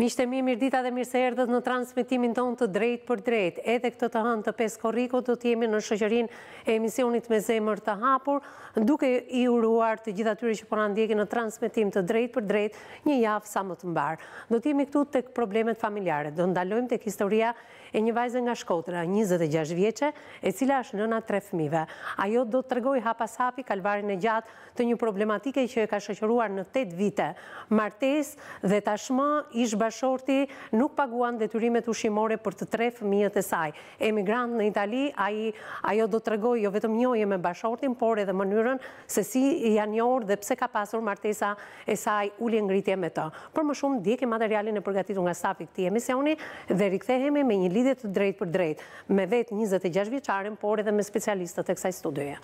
Miqtë e mi, mirëdita dhe mirë se erdhët në transmetimin tonë të drejtpërdrejtë. Edhe këtë të hënë të pesë korrikut do të jemi në shoqërinë e emisionit me zemër të hapur, duke i uruar të gjithë atyre që po na ndjekin në transmetim të drejtpërdrejtë Një javë sa më të mbarë. Do të jemi këtu tek problemet familjare. Do ndalojmë tek historia e një vajze nga Shkodra, njëzet e gjashtë vjeçe, e cila është nënë e tre fëmijëve. Ajo do të tregojë hap pas hapi kalvarin e gjatë të një problematike që e ka shoqëruar në tetë vite martesë dhe tashmë ish-bashkëshorti nuk paguan detyrimet ushqimore për të tre fëmijët e saj. Emigrant në Itali, ai, ajo do të tregojë jo vetëm njohjen me bashkëshortin, por edhe mënyrën se si janë njohur dhe pse ka pasur martesa e saj ulje-ngritje me të. Për më shumë, ndjekim materialin e përgatitur nga stafi i këtij emisioni dhe rikthehemi me një lidhje të drejtpërdrejtë me vetë njëzet e gjashtë vjeçarin, por edhe me specialistët e kësaj studioje.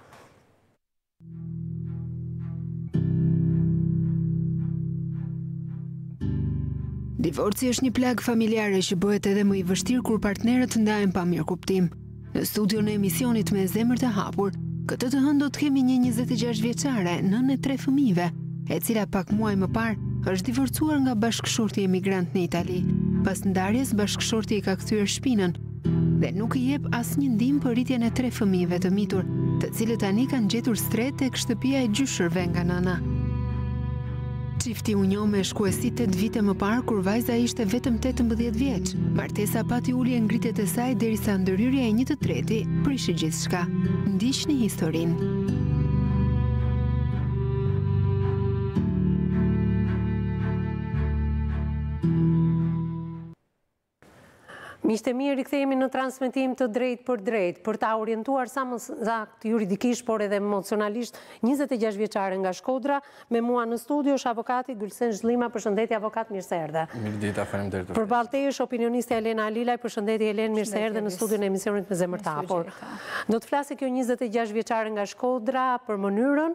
Divorci është një plagë familjare që bëhet edhe më i vështirë kur partnerët ndahen pa mirëkuptim. Në studion e emisionit me zemër të hapur, këtë të hënë do të kemi një 26 vjeçare, nënë e tre fëmijëve, e cila pak muaj më parë është divorcuar nga bashkëshorti emigrant në Itali. Pas ndarjes, bashkëshorti i ka kthyer shpinën dhe nuk i jep asnjë ndihmë për rritjen e tre fëmijëve të mitur, të cilët tani kanë gjetur strehë tek shtëpia e gjyshërve nga nëna. Çifti u njoh me shkuesi tetë vite më parë kur vajza ishte vetëm tetëmbëdhjetë vjeç. Martesa pati ulje e ngritjet e saj derisa ndërhyrja e një të treti prishi gjithçka. Ndiqni historinë. Miqtë e mi, rikthehemi në transmetim të drejtpërdrejtë, për ta orientuar sa më saktë juridikisht, por edhe emocionalisht, njëzet e gjashtë vjeçaren nga Shkodra. Me mua në studio është avokati Gylsen Zhllima, përshëndetje avokat, mirë se erdhe. Mirëdita, faleminderit për ftesën. Përballë tij është opinionistja Elena Alilaj, përshëndetje Elenë, mirë se erdhe në studion e emisionit Me Zemër të Hapur. Do të flasë kjo njëzet e gjashtë vjeçare nga Shkodra për mënyrën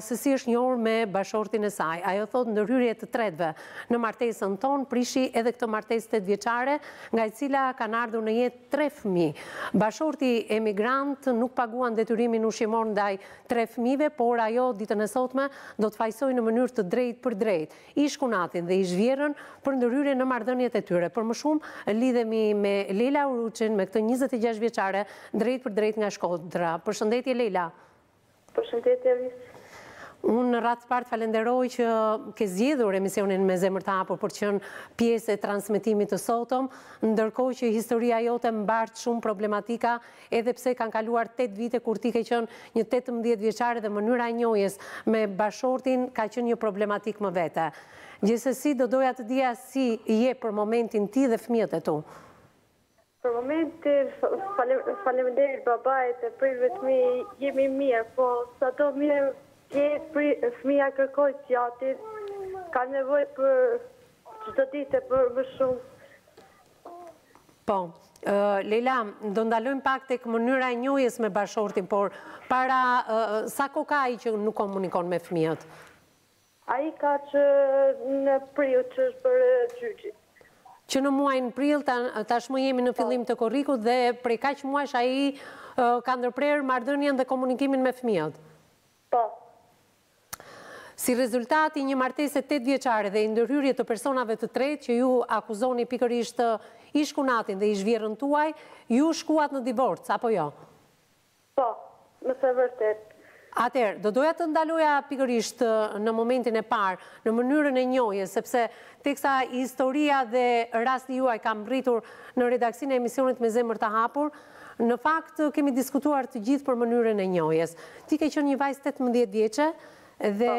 se si është njohur me bashortin e saj. Ajo thotë ndërhyrja e të tretëve në martesën tonë prishi edhe këtë martesë tetëvjeçare, nga e cila kanë ardhur në jetë tre fëmijë. Bashorti emigrant nuk paguan detyrimin ushqimor ndaj tre fëmijëve, por ajo ditën e sotme do të fajësojë në mënyrë të drejtpërdrejtë ish-kunatin dhe ish-vjerrën për ndërhyrje në marrëdhëniet e tyre. Për më shumë, lidhemi me Lejla Uruçin, me këtë njëzet e gjashtë vjeçare, drejtpërdrejt nga Shkodra. Përshëndetje Lejla. Përshëndetje Lejla. Unë në radhë të parë të falenderoj që ke zgjedhur emisionin me zemër të hapur për të qenë pjesë e transmetimit të sotëm, ndërkohë që historia jote mbart shumë problematika, edhe pse kanë kaluar tetë vite kur ti ke qenë një tetëmbëdhjetë vjeçare dhe mënyra e njohjes me bashkëshortin ka qenë një problematikë më vete. Gjithsesi do doja të dija si je për momentin ti dhe fëmijët e tu. Për momentin faleminderit babait e prindve të mi jemi mirë po sado mirë të jetë fëmija kërkon të jatin ka nevojë për çdo ditë e për më shumë. Po. Lejla, do ndalojmë pak tek mënyra e njohjes me bashkëshortin, por para sa kohë ka ai që nuk komunikon me fëmijët? Ai ka që në prill që është bërë gjyqi. Që në muajin prill, tashmë jemi në fillim të korrikut dhe prej kaq muajsh ai ka ndërprerë marrëdhënien dhe komunikimin me fëmijët. Po. Si rezultat i një martese tetë vjeçare dhe i ndërhyrjes së personave të tretë që ju akuzoni pikërisht ish-kunatin dhe ish-vjehrrën tuaj, ju shkuat në divorc, apo jo? Po, më se vërtetë. Atëherë, do doja të ndaloja pikërisht në momentin e parë, në mënyrën e njohjes, sepse teksa historia dhe rasti juaj ka mbërritur në redaksinë e emisionit Me Zemër të Hapur, në fakt kemi diskutuar të gjithë për mënyrën e njohjes. Ti ke qenë një vajzë tetëmbëdhjetë vjeçe dhe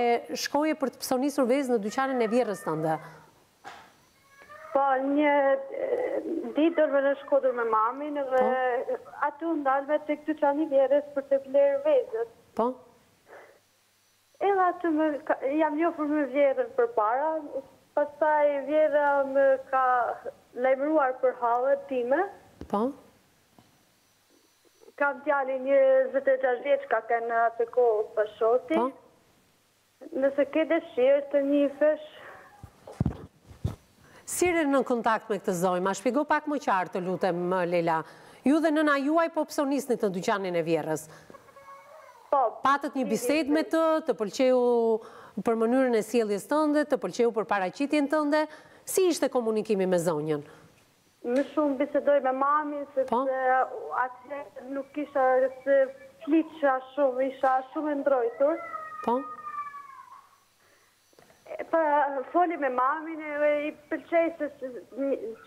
shkoje për të psonisur vezë në dyqanin e vjehrrës tënde. Po, një ditë dolme në Shkodër me mamin dhe. Po. Aty u ndalme tek dyqani i vjehrrës për të blerë vezët. Po. Edhe aty më ka, jam njohur me vjehrrën përpara, pastaj vjehrra më ka lajmëruar prej hallës time. Po. Kam djalin 26 vjeç ka kanë në atë kohë bashkëshorti. Po. Nëse ke dëshirë të njifesh. Si re në kontakt me këtë zonjë, ma shpjego pak më qartë të lutem moj Lejla. Ju dhe nëna juaj po psonisnit në dyqanin e vjehrrës? Po. Patët një bisedë me të, të pëlqeu për mënyrën e sjelljes tënde, të pëlqeu për paraqitjen tënde, si ishte komunikimi me zonjën? Më shumë bisedoi me mamin sepse atëherë nuk isha se flitsha shumë, isha shumë e ndrojtur. Po. Pa, foli me mamin edhe i pëlqeu se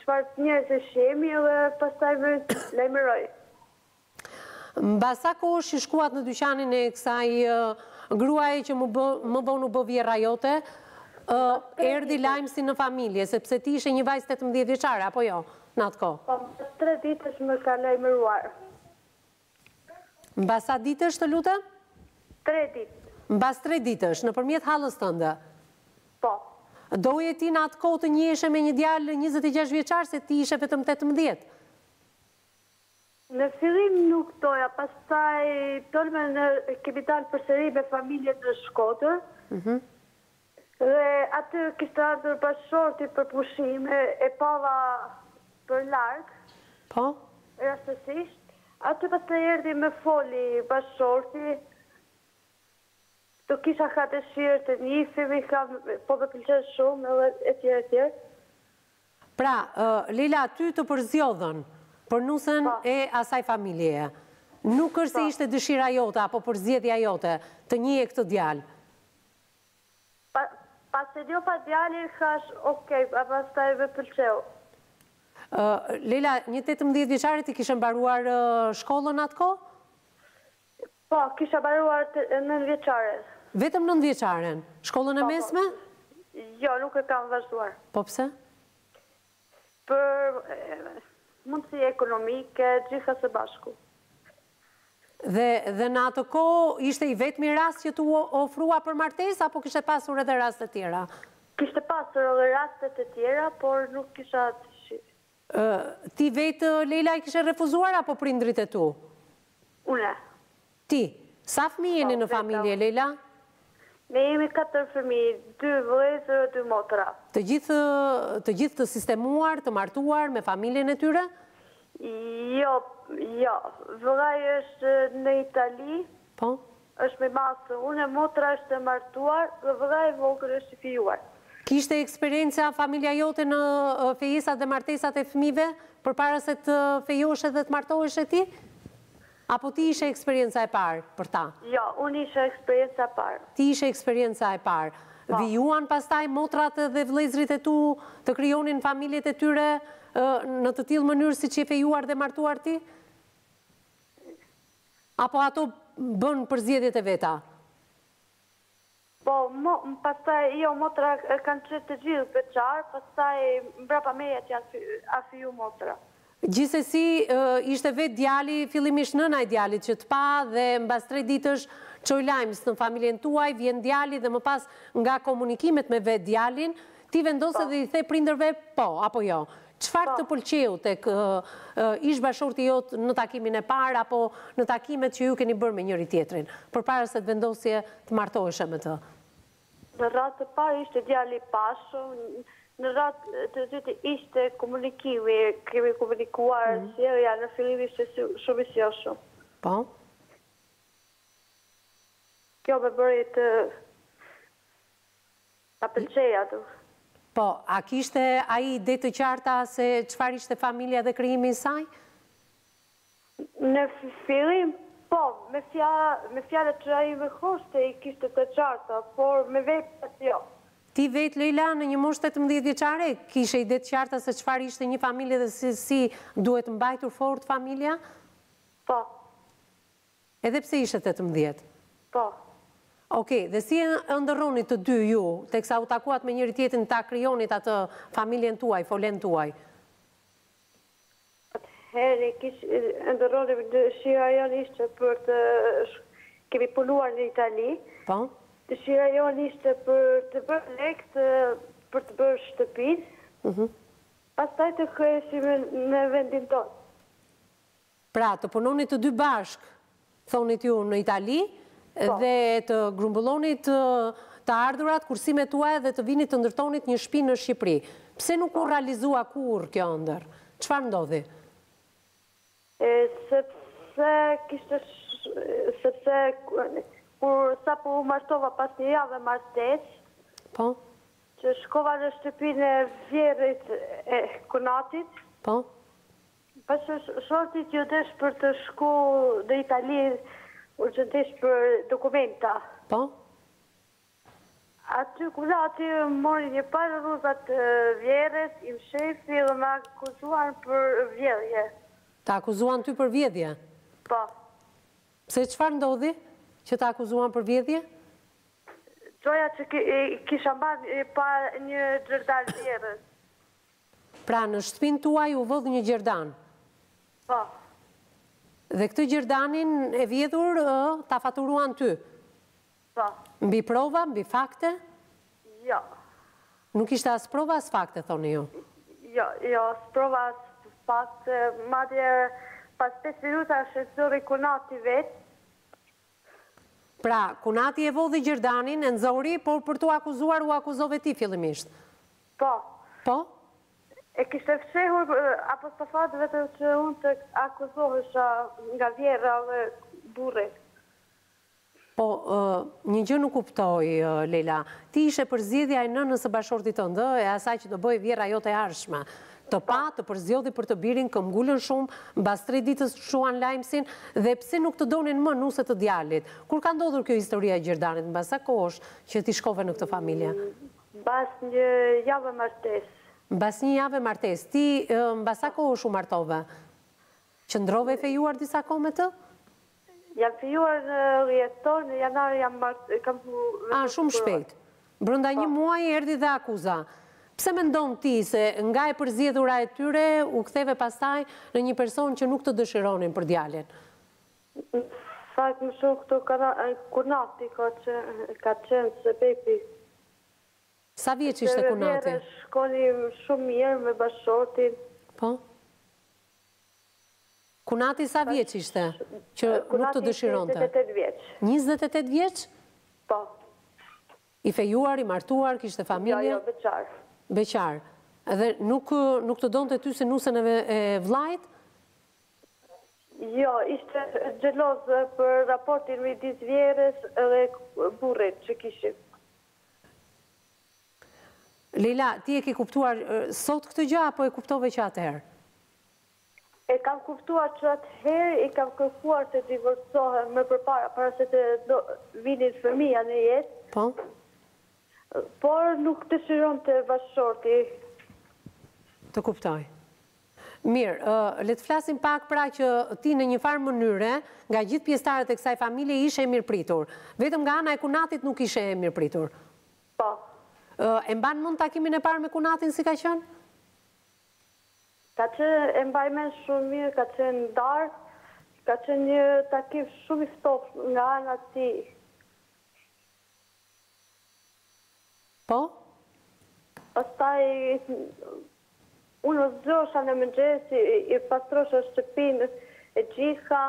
çfarë njerëzish jemi edhe pastaj më lajmëroi. Mbas sa kohësh që shkuat në dyqanin e kësaj gruaje që më vonë u bë vjerra jote, erdhi lajmësi në familje, sepse ti ishe një vajzë tetëmbëdhjetë vjeçare, apo jo, në atë kohë? Po, mbas tre ditësh më ka lajmëruar. Mbas sa ditësh, të lutem? Tre ditë. Mbas tre ditësh, nëpërmjet hallës tënde? Po. Doje ti në atë kohë të njiheshe me një djalë njëzet e gjashtë vjeçar, se ti ishe vetëm tetëmbëdhjetë? Në fillim nuk doja, pastaj dolme në, kemi dalë përsëri me familjen në Shkodër, dhe aty kishte ardhur bashkëshorti për pushime, e pava për larg, rastësisht, aty pastaj erdhi më foli bashkëshorti, do kisha pas dëshirë të njihemi, po më pëlqen shumë, e tjera, tjera. Pra, Lejla, ty të përzgjodhën për nuse të asaj familjeje. Nuk është se ishte dëshira jote apo përzgjedhja jote të njihje këtë djalë. Pasi e njofa djalin, thash, ok, pastaj më pëlqeu. Lejla, një tetëmbëdhjetë vjeçare ti kishe mbaruar shkollën atë kohë? Po, kisha mbaruar nëntëvjeçaren. Vetëm nëntëvjeçaren? Shkollën e mesme? Jo, nuk e kam vazhduar. Po pse? Për mundësi ekonomike, gjitha së bashku. Dhe, dhe në atë kohë ishte i vetmi rast që t'u ofrua për martesë apo kishte pasur edhe raste tjera? Kishte pasur edhe raste të tjera, por nuk kisha dëshirë. Ti vetë Lejla e kishe refuzuar apo prindërit e tu? Unë. Ti. Sa fëmijë jeni në familje Lejla? Ne jemi katër fëmijë, dy vëllezër e dy motra. Të gjithë të gjithë të sistemuar, të martuar, me familjen e tyre? Jo, jo. Vëllai është në Itali. Po. Është më i madh se unë, motra është e martuar dhe vëlla i vogël është i fejuar. Kishte eksperienca familja jote në fejesat dhe martesat e fëmijëve përpara se të fejoshe dhe të martoheshe ti? Apo ti ishe eksperienca e parë për ta? Jo, unë isha eksperienca e parë. Ti ishe eksperienca e parë. Vijuan pastaj motrat dhe vëllezërit e tu të krijonin familjet e tyre në të tillë mënyrë siç je fejuar dhe martuar ti? Apo ato bënë përzgjedhjet e veta? Po, pastaj, jo, motra, kanë qenë të gjithë beqarë, pastaj, mbrapa meje që është feju motra. Gjithsesi, ishte vetë djali, fillimisht nëna e djalit që të pa dhe mbas tre ditësh çoi lajmës në familjen tuaj vjen djali dhe më pas nga komunikimet me vetë djalin, ti vendose dhe i the prindërve po, apo jo, Çfarë të pëlqeu tek ish-bashkëshorti jot në takimin e parë apo në takimet që ju keni bërë me njëri-tjetrin, përpara se të vendosje të martoheshe me të? Në radhë të parë ishte djalë i pashëm, në radhë të dytë ishte komunikimi, kemi komunikuar, sjellja në fillim ishte shumë e sjellshëm. Po. Kjo më bëri të Ta pëlqej atë. Po, a kishte ai ide të qarta se çfarë ishte familja dhe krijimi i saj? Në fillim, po, me fjalët që ai më thoshte i kishte të qarta, por me veprat jo. Ti vetë Lejla, në një moshë tetëmbëdhjetë vjeçare, kishe ide të qarta se çfarë ishte një familje dhe se si duhet mbajtur fort familja? Po. Edhe pse ishe tetëmbëdhjetë? Po. Ok, dhe si e ëndërronit të dy ju, teksa u takuat me njëri tjetrin ta krijonit atë familjen tuaj, folenë tuaj? Atëherë e kish ëndërronim dëshira jonë ishte për të... Kemi punuar në Itali. Po. Dëshira jonë ishte për të bërë lek të për të bërë shtëpinë. Mhm. Pastaj të ktheheshim në vendin tonë. Pra, të punonit të dy bashkë, thonit ju, në Itali, dhe të grumbullonit të ardhurat, kursimet tuaja dhe të vinit të ndërtonit një shpi në Shqipëri. Pse nuk u realizua kurrë kjo ëndërr? Çfarë ndodhi? Sepse kishte, sepse kur sapo u martova pas një jave martesë, Po, që shkova në shtëpinë e vjerit e kunatit, po. Bashkëshorti u desh për të shku në Itali urgjentisht për dokumenta. Po. Aty kunati mori një palë rruza të vjerrës, i mshefi dhe më akuzuan për vjedhje. Të akuzuan ty për vjedhje? Po. Pse çfarë ndodhi që të akuzuan për vjedhje? Gjoja që kisha marrë një gjerdan vjerrës. Pra në shtëpinë tuaj u vodh një gjerdan. Po. Dhe këtë gjerdanin e vjedhur ë ta faturuan ty. Po. Mbi prova, mbi fakte? Jo. Nuk ishte as prova as fakte thoni ju. Jo, jo, as prova as fakte, madje pas pesë minutash e nxori kunati vetë. Pra, kunati e vodhi gjerdanin, e nxori, por për t'u akuzuar u akuzove ti fillimisht. Po. Po? E kishte fshehur apostafat vetëm që unë të akuzohesha nga vjerra dhe burri. Po, një gjë nuk kuptoj, Lejla. Ti ishe përzgjedhja e nënës së bashkëshortit tënd, ë, e asaj që do bëhej vjerra jote e ardhshme. Të pa, të përzgjodhi për të birin këmbëngulën shumë, mbas tre ditës të çuan lajmësin, dhe pse nuk të donin më nuse të djalit. Kur ka ndodhur kjo historia e gjerdanit, mbas sa kohësh që ti shkove në këtë familje? Mbas një jave martesë. Mbas një jave martesë. Ti mbas sa kohësh u martove? Qëndrove e fejuar disa kohë me të? Jam fejuar në tetor, në janar jam marr, kam pu, veprim Ah, shumë prokuror. shpejt. Brenda një Po. muaji erdhi dhe akuza. Pse mendon ti se nga e përzgjedhura e tyre u ktheve pastaj në një person që nuk të dëshironin për djalin? Në fakt më shumë këtu ka ra, kunati ka qe, ka qenë sebepi. Sa vjeç Se ishte me kunati? vjehrre shkonim shumë mirë me bashkëshortin. Po. Kunati sa vjeç ishte që nuk të dëshironte? Kunati ishte njëzet e tetë vjeç. Njëzet e tetë vjeç? Po. I fejuar, i martuar, kishte familje? Jo, jo, beqar. Beqar. Dhe nuk nuk të donte ty si nusen e vëllait? Jo, ishte xheloz për raportin midis vjehrrës dhe burrit që kishim. Lejla, ti e ke kuptuar sot këtë gjë apo e kuptove që atëherë? E kam kuptuar që atëherë i kam kërkuar të divorcohem më përpara, para se të vinin fëmija në jetë. Po. Por nuk dëshironte bashkëshorti. Të kuptoj. Mirë, ë, le të flasim pak pra që ti në një farë mënyre, nga gjithë pjesëtarët e kësaj familje ishe e mirëpritur. Vetëm nga ana e kunatit nuk ishe e mirëpritur. Po. E mban mend takimin e parë me kunatin si ka qenë? Ka qenë, e mbaj mend shumë mirë, ka qenë darkë, ka qenë një takim shumë i ftohtë nga ana e tij. Po? Pastaj unë u zgjoja në mëngjes, i pastroja shtëpinë e gjitha.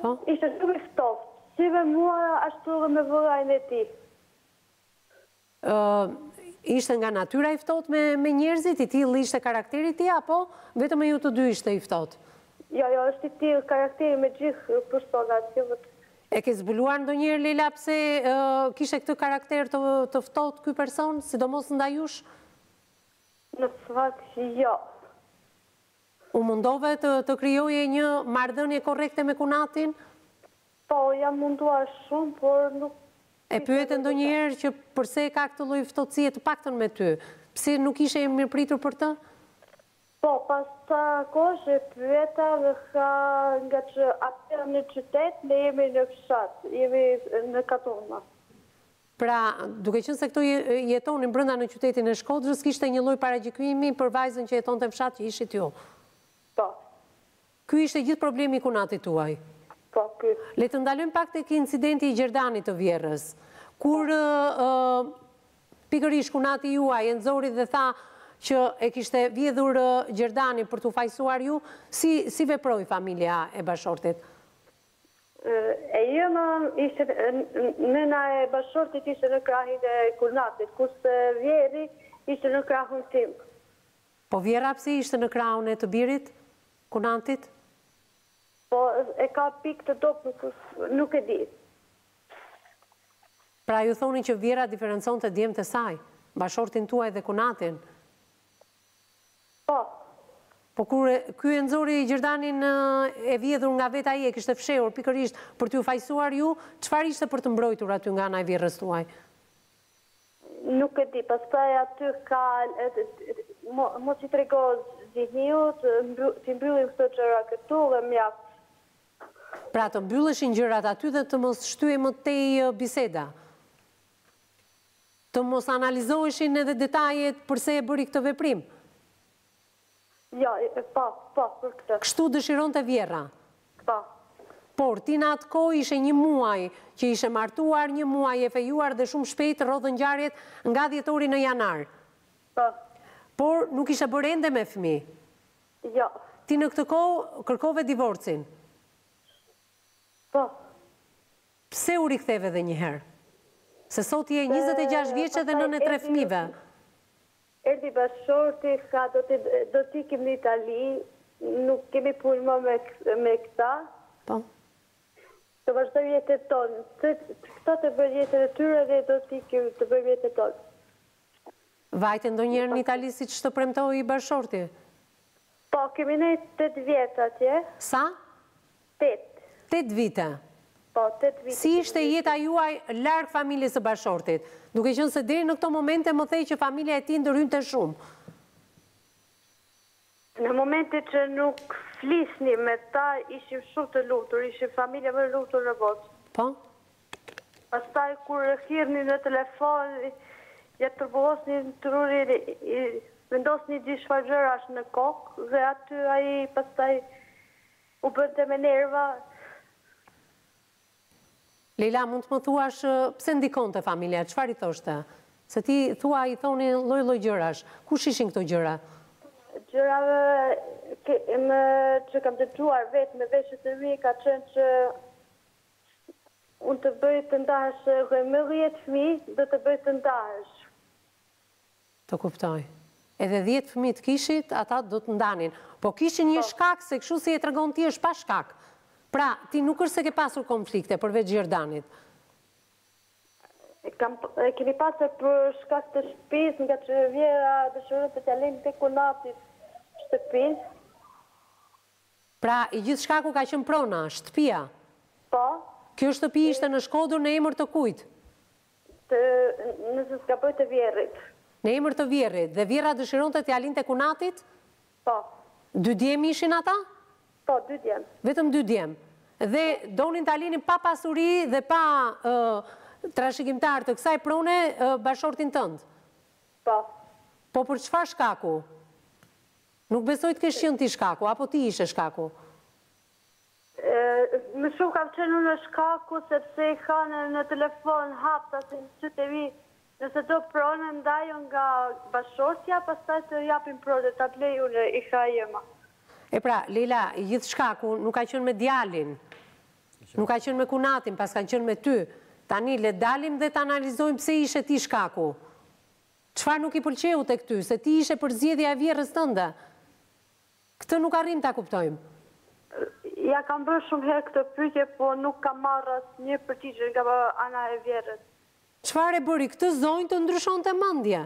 Po? Ishte shumë i ftohtë, si me mua ashtu edhe me vëllain e tij. Ishte nga natyra i ftohtë me me njerëzit, i tillë ishte karakteri i tij apo vetëm me ju të dy ishte i ftohtë? Jo, jo, është i tillë karakteri me gjithë personat, jo vetëm. E ke zbuluar ndonjëherë Lejla pse kishte këtë karakter të të ftohtë ky person, sidomos ndaj jush? Në fakt, jo. U mundove të të krijoje një marrëdhënie korrekte me kunatin? Po, jam munduar shumë, por nuk kisha rezultat. E pyete ndonjëherë që përse ka këtë lloj ftohtësie të paktën me ty? Pse nuk ishe e mirëpritur për të? Po, pas ca kohësh e pyeta dhe tha nga që atëherë në qytet ne jemi në fshat, jemi në katona. Pra, duke qenë se këto jetonin brenda në qytetin e Shkodrës, kishte një lloj paragjykimi për vajzën që jetonte në fshat që ishit ju? Po. Ky ishte gjithë problemi i kunatit tuaj. Po, ky. Le të ndalojmë pak tek incidenti i gjerdanit të vjehrrës. Kur pikërisht kunati juaj e nxori dhe tha që e kishte vjedhur gjerdanin për t'ju fajësuar ju, si si veproi familja e bashkëshortit? E jo më ishte nëna e bashkëshortit ishte në krahun e kunatit, kurse vjehrri ishte në krahun tim. Po vjehrra pse ishte në krahun e të birit? Kunatit? Po e ka pikë të dobët nuk e di. Pra ju thoni që vjehrra diferenconte djemtë e saj, bashkëshortin tuaj dhe kunatin? Po. Po kur ky e nxori gjerdanin e vjedhur nga vetë ai e kishte fshehur pikërisht për t'ju fajësuar ju, çfarë ishte për të mbrojtur aty nga ana e vjehrrës tuaj? Nuk e di, pastaj aty tha, mos i trego Zihniut, t'i mbyllim këto gjëra këtu dhe mjaft. Pra të mbylleshin gjërat aty dhe të mos shtyhej më tej biseda? Të mos analizoheshin edhe detajet përse e bëri këtë veprim? Jo, po, po, për këtë. Kështu dëshironte vjehrra. Po. Por, ti në atë kohë ishe një muaj, që ishe martuar, një muaj e fejuar dhe shumë shpejt rrodhën ngjarjet nga dhjetori në janar. Po. Por, nuk ishe bërë ende me fëmijë. Jo. Ti në këtë kohë kërkove divorcin. Po. Pse u riktheve edhe një herë? Se sot je njëzet e gjashtë vjeçe dhe nënë e tre fëmijëve. Erdhi bashkëshorti tha do të do të ikim në Itali nuk kemi punë më me me këta Po. të vazhdojmë jetën tonë. Le këta të bëjnë jetën e tyre ne do të ikim të bëjmë jetën tonë. Vajte ndonjëherë në Itali siç të premtoi bashkëshorti? Po kemi nejt tetë vjet atje. Sa? Tetë. Tetë vite? Po, tetë vite. Si ishte jeta juaj larg familjes së bashkëshortit? Duke qenë se deri në këto momente më the që familja e tij ndërhynte shumë. Në momente që nuk flisnim me ta, ishim shumë të lumtur, ishim familja më e lumtur në botë. Po. Pastaj kur thirrnin në telefon, ia turbullonin trurin, i vendosnin s'di çfarë gjërash në kokë dhe aty ai pastaj U bënte me nerva. Lejla, mund të më thuash pse ndikonte familja, çfarë i thoshte? Se ti thua i thonin lloj lloj gjërash. Kush ishin këto gjëra? Gjëra që kam dëgjuar vetë me veshët e mi ka qenë që unë të bëj të ndahesh edhe me dhjetë fëmijë do të bëj të ndahesh. Të kuptoj. Edhe dhjetë fëmijë të kishit, ata do të ndanin. Po kishin një shkak, se kështu si e tregon ti është pa shkak. Pra, ti nuk është se ke pasur konflikte, përveç gjerdanit. Kemi pasur për shkak të shtëpisë, nga që vjerra dëshironte t'ia linte kunatit shtëpinë. Pra, i gjithë shkaku ka qenë prona, shtëpia. Po. Kjo shtëpi ishte në Shkodër në emër të kujt? Të, nëse s'gaboj, të vjerrit. Në emër të vjerrit. Dhe vjerra dëshironte t'ia linte kunatit? Po. Dy djem ishin ata? Po, dy djem. Vetëm dy djem. Dhe donin ta linin pa pasuri dhe pa ë trashëgimtar të kësaj prone bashortin tënd? Po. Po për çfarë shkaku? Nuk besoj të kesh qenë ti shkaku, apo ti ishe shkaku? Më shumë kam qenë unë shkaku sepse i ka në telefon hapta se në sytë e mi nëse do prone ndajo nga bashkëshortja pastaj të japin prone ta blej unë i tha ai ëma. E pra, Lejla, i gjithë shkaku nuk ka qenë me djalin, nuk ka qenë me kunatin, paska qenë me ty. Tani le të dalim dhe ta analizojmë pse ishe ti shkaku. Çfarë nuk i pëlqeu tek ty, se ti ishe përzgjedhja e vjerrës tënde. Këtë nuk arrijmë ta kuptojmë. Ia kam bërë shumë herë këtë pyetje, po nuk kam marrë asnjë përgjigje nga ana e vjerrës. Çfarë e bëri këtë zonjë të ndryshonte mendje?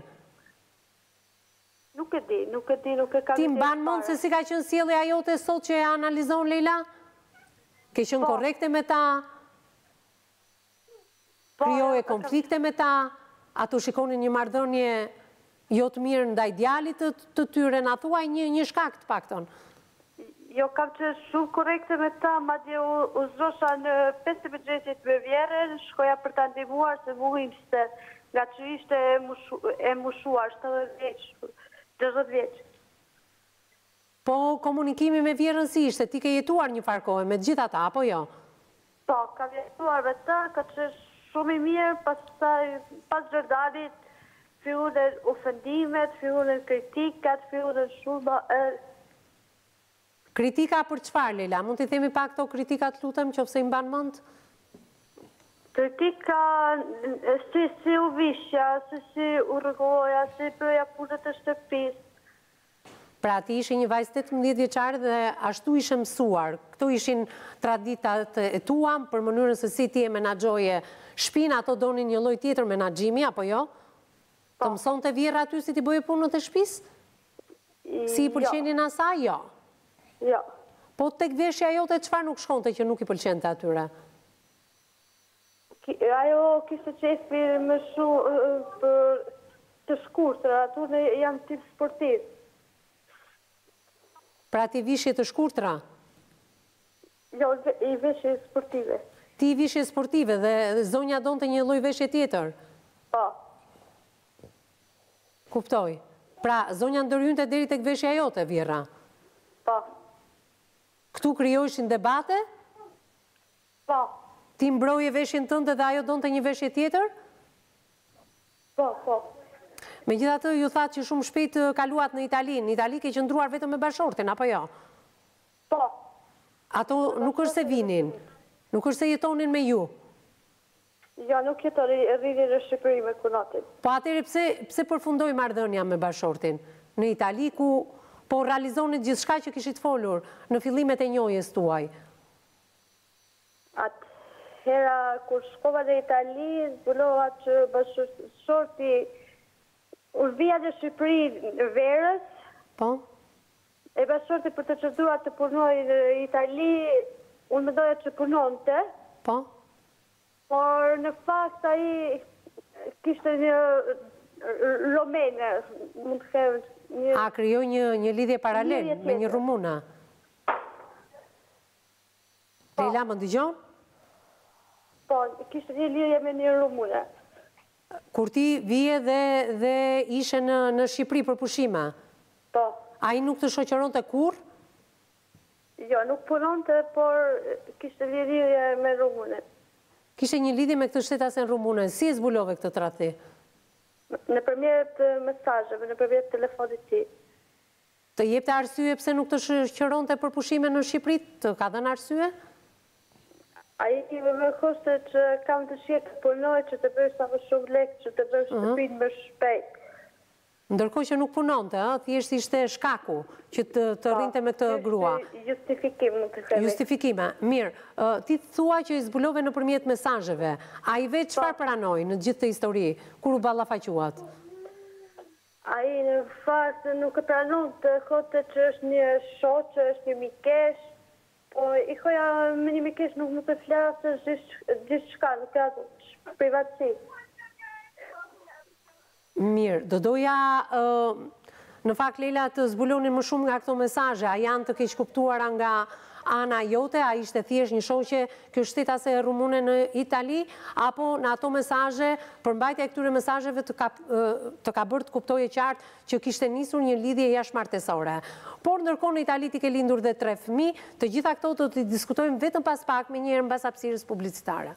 Nuk e di, nuk e di, nuk e kam iden fare. Ti mban mend se si ka qenë sjellja jote sot që e analizon Lejla? Ke qenë korrekte me ta? krijoje konflikte me ta, ata shikonin një marrëdhënie jo të mirë ndaj djalit të tyre, na thuaj një një shkak të paktën. Jo kam qenë shumë korrekte me ta, madje u u zgjosha në pesë të mëngjesit me vjehrren, shkoja për ta ndihmuar se mu ishte, nga që ishte e e moshuar, shtatëdhjetë vjeç, gjashtëdhjetë vjeç. Po komunikimi me vjehrrën si ishte, ti ke jetuar një farë kohe me të gjithë ata apo jo? Po, kam jetuar me ta, ka qenë shumë i mirë, pastaj pas gjerdanit filluan ofendimet, filluan kritikat, filluan shumë herë. Kritika për çfarë Lejla, mund t'i themi pak këto kritika të lutem qofse i mban mend? Kritika si si u vishja, se si u rregulloja, si i bëja punët e shtëpisë, Pra ti ishe një vajzë tetëmbëdhjetë vjeçare dhe ashtu ishe mësuar. Këto ishin traditat e tua për mënyrën se si ti e menaxhoje shpinë, ato donin një lloj tjetër menaxhimi, apo jo? Të mësonte vjerra ty si t'i bëje punët e shpisë? Si i pëlqenin asaj? Jo. Jo. Po tek veshja jote çfarë nuk shkonte që nuk i pëlqente atyre? Ajo kishte qejfi më shumë për të shkurtërat, unë jam tip sportiv. Pra ti vishje të shkurtëra? Jo, i vishja sportive. Ti i vishje sportive dhe zonja donte një lloj veshje tjetër? Po. Kuptoj. Pra, zonja ndërhynte deri tek veshja jote, vjerra? Po. Këtu krijoheshin debate? Po. Ti mbroje veshjen tënde dhe ajo donte një veshje tjetër? Po, po. Megjithatë, ju thatë që shumë shpejt kaluat në Itali. Në Itali ke qëndruar vetëm me bashkëshortin, apo jo? Po. Ato nuk është se vinin. Nuk është se jetonin me ju. Jo, nuk jetonin, rrinin në Shqipëri me kunatin. Po atëherë pse, pse përfundoi marrëdhënia me bashkëshortin? Në Itali ku po realizonit gjithçka që kishit folur në fillimet e njohjes tuaj. Atëhera kur shkova në Itali zbulova që bashkëshorti kur vija në Shqipëri verës, Po. e bashkëshorti për të qëndruar të punojë në Itali, unë mendoja që punonte, Po. por në fakt ai kishte një romene, mund të them një, A krijoi një një lidhje paralele lidhje me një tjetër. rumune? Leila, më ndëgjon? Po, kishte një lidhje me një rumune. Kur ti vije dhe ishe në Shqipëri për pushime? Po. Ai nuk të shoqëronte kurrë? Jo, nuk punonte, por kishte një lidhje me rumune. Kishte një lidhje me këtë shtetasen rumune. Si e zbulove këtë tradhti? Nëpërmjet mesazheve, nëpërmjet telefonit tij. Të jepte arsye pse nuk të shoqëronte për pushime në Shqipëri? Të ka dhënë arsye? Ai më thoshte që kam dëshirë të punoj që të bëj sa më shumë lekë që të bëj shtëpinë më shpejt. Ndërkohë që nuk punonte, ëh, thjesht ishte shkaku që të rrinte me këtë grua. Po, ishte justifikim, mund të themi. Justifikime. Mirë, ti thua që i zbulove nëpërmjet mesazheve. Ai vetë çfarë pranoi në të gjithë këtë histori kur u ballafaquat? Ai në fakt nuk e pranon të thotë që është një shoqe, është një mikeshë, po Iko, ja, me një mikeshë nuk mund të flasë gjithçka, nuk ka privatësi. Mirë, do doja në fakt Lejla të zbulonim më shumë nga këto mesazhe, a janë të keqkuptuara nga ana jote a ishte thjesht një shoqe kjo shtetase rumune në Itali apo në ato mesazhe përmbajtja e këtyre mesazheve të ka bërë të kuptoje qartë që kishte nisur një lidhje jashtëmartesore. Por ndërkohë në Itali ti ke lindur dhe tre fëmijë, të gjitha këto do t'i diskutojmë vetëm pas pak menjëherë mbas hapësirës publicitare.